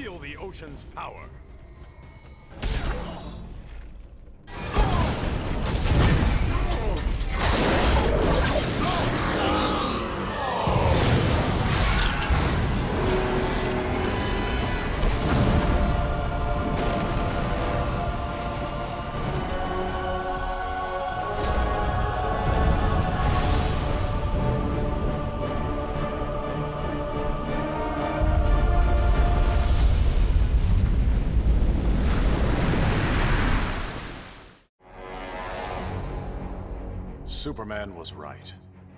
Feel the ocean's power. Superman was right.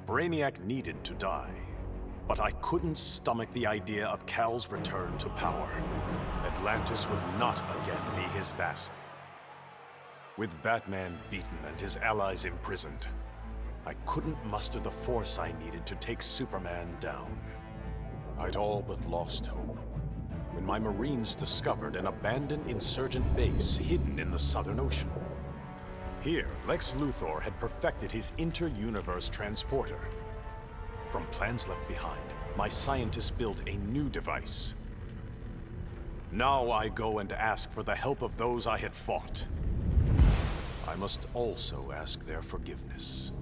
Brainiac needed to die. But I couldn't stomach the idea of Kal's return to power. Atlantis would not again be his vassal. With Batman beaten and his allies imprisoned, I couldn't muster the force I needed to take Superman down. I'd all but lost hope when my Marines discovered an abandoned insurgent base hidden in the Southern Ocean. Here, Lex Luthor had perfected his inter-universe transporter. From plans left behind, my scientists built a new device. Now I go and ask for the help of those I had fought. I must also ask their forgiveness.